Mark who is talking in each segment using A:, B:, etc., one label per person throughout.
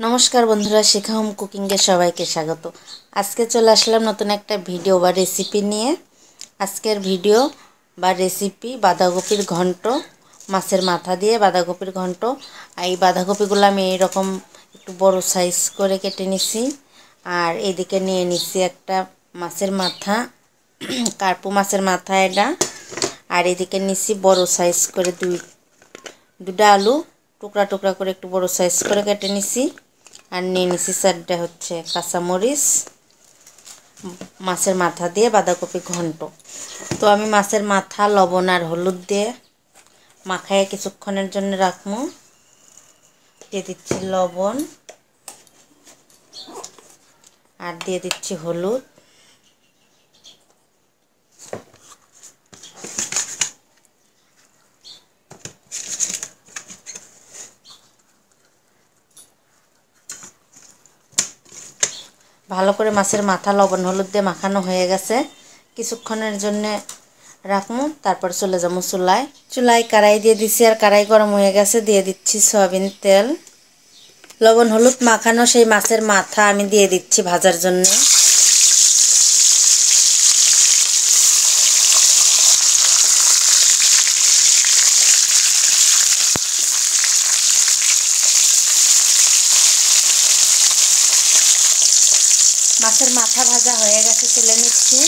A: নমস্কার বন্ধুরা, শেখা হোম কুকিংয়ে সবাইকে স্বাগত। আজকে চলে আসলাম নতুন একটা ভিডিও বা রেসিপি নিয়ে। আজকের ভিডিও বা রেসিপি বাঁধাকপির ঘন্ট, মাছের মাথা দিয়ে বাঁধাকপির ঘন্ট। এই বাঁধাকপিগুলো আমি এইরকম একটু বড় সাইজ করে কেটে নিছি। আর এদিকে নিয়ে নিছি একটা মাছের মাথা, কার্পু মাছের মাথা এটা। আর এদিকে নিছি বড় সাইজ করে দুই দুটা আলু। টুকরা টুকরা করে একটু বড় সাইজ করে কেটে নিছি। আর নিয়ে নিছি চারটা হচ্ছে কাঁচামরিচ, মাছের মাথা দিয়ে বাঁধাকপি ঘন্ট। তো আমি মাছের মাথা, লবণ আর হলুদ দিয়ে মাখায় কিছুক্ষণের জন্য রাখব। দিয়ে দিচ্ছি লবণ। আর দিয়ে দিচ্ছি হলুদ। ভালো করে মাছের মাথা লবণ হলুদ দিয়ে মাখানো হয়ে গেছে। কিছুক্ষণের জন্যে রাখব তারপর চলে যাব চুলায়। চুলায় কড়াই দিয়ে দিছি আর কড়াই গরম হয়ে গেছে, দিয়ে দিচ্ছি সয়াবিন তেল। লবণ হলুদ মাখানো সেই মাছের মাথা আমি দিয়ে দিচ্ছি ভাজার জন্যে। মাছের মাথা ভাজা হয়ে গেছে, তুলে নিচ্ছি।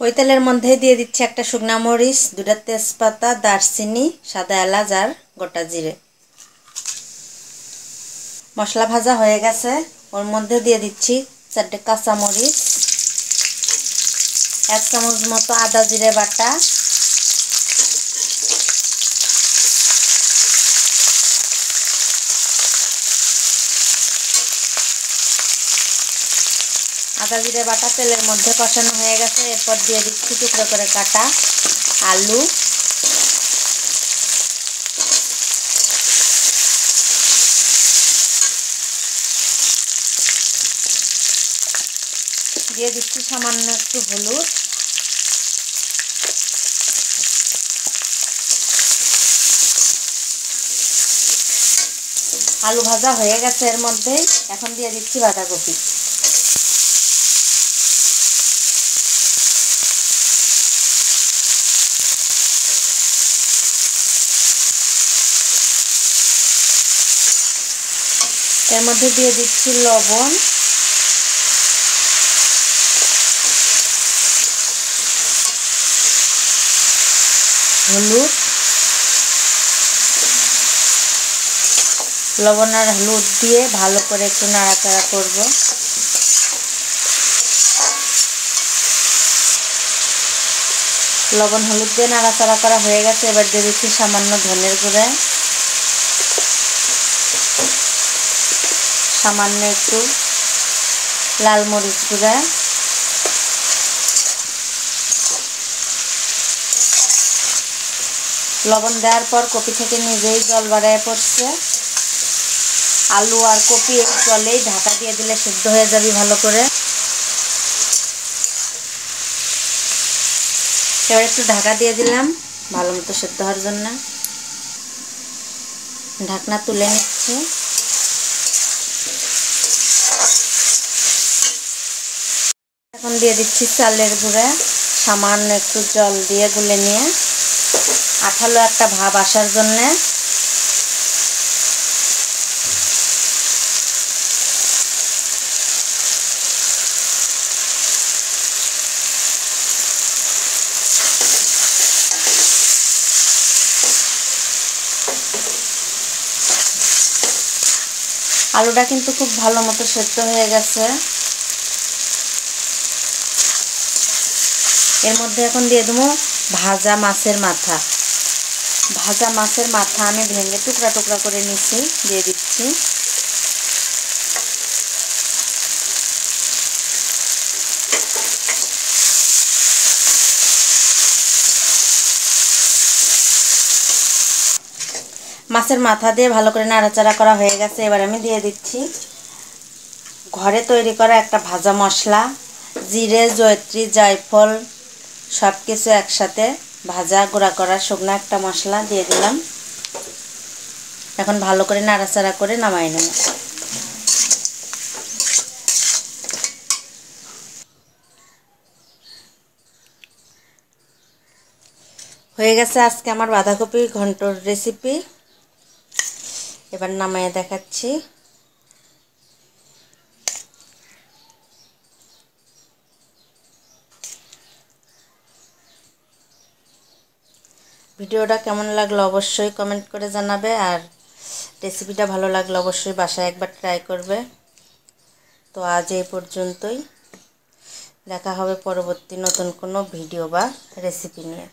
A: ওই তেলের মধ্যে দিয়ে দিচ্ছি একটা শুকনা মরিচ, দুটা তেজপাতা, দারচিনি, সাদা এলাচ আর গোটা জিরে। মশলা ভাজা হয়ে গেছে, ওর মধ্যে দিয়ে দিচ্ছি চারটে কাঁচামরিচ এক চামচ মতো আদা জিরে বাটা আদা জিরে বাটা তেলের মধ্যে কষানো হয়ে গেছে। এরপর দিয়ে দিচ্ছি টুকরো করে কাটা আলু। দিয়ে দিচ্ছি সামান্য একটু হলুদ। আলু ভাজা হয়ে গেছে এর মধ্যেই এখন দিয়ে দিচ্ছি বাঁধাকপি। এর মধ্যে দিয়ে দিচ্ছি লবণ। হলুদ। লবণ আর হলুদ দিয়ে ভালো করে একটু নাড়াচাড়া করব। লবণ হলুদ দিয়ে নাড়াচাড়া করা হয়ে গেছে, এবার দিয়ে দিচ্ছি সামান্য ধনের গুঁড়া। সামান্য একটু লাল মরিচ গুঁড়া। লবণ দেওয়ার পর কপি থেকে নিজেই জল বাড়ায় পড়ছে। আলু আর কপি এই জলেই ঢাকা দিয়ে দিলে সিদ্ধ হয়ে যাবে ভালো করে। এবার একটু ঢাকা দিয়ে দিলাম, ভালো মতো সেদ্ধ হওয়ার জন্য। ঢাকনা তুলে নিচ্ছি। এখন দিয়ে দিচ্ছি চালের গুঁড়া। সামান্য একটু জল দিয়ে গুলে নিয়ে। আঠালো একটা ভাব আসার জন্যে। আলুটা কিন্তু খুব ভালো মতো সেদ্ধ হয়ে গেছে। এর মধ্যে এখন দিয়ে দেবো ভাজা মাছের মাথা। ভাজা মাছের মাথা আমি ভেঙে টুকরা টুকরা করে নিচ্ছি দিয়ে দিচ্ছি। মাছের মাথা দিয়ে ভালো করে নাড়াচাড়া করা হয়ে গেছে, এবার আমি দিয়ে দিচ্ছি ঘরে তৈরি করা একটা ভাজা মশলা, জিরে, জয়ত্রী, জায়ফল সব কিছু একসাথে ভাজা, গুঁড়া করা, শুকনো একটা মশলা দিয়ে দিলাম। এখন ভালো করে নাড়াচাড়া করে নামাই নেব। হয়ে গেছে আজকে আমার বাঁধাকপি ঘন্টর রেসিপি এবার নামাইয়ে দেখাচ্ছি। ভিডিওটা কেমন লাগল অবশ্যই কমেন্ট করে জানাবে আর রেসিপিটা ভালো লাগল অবশ্যই বাসায় একবার ট্রাই করবে। তো আজ এই পর্যন্তই। দেখা হবে পরবর্তী নতুন কোনো ভিডিও বা রেসিপি নিয়ে।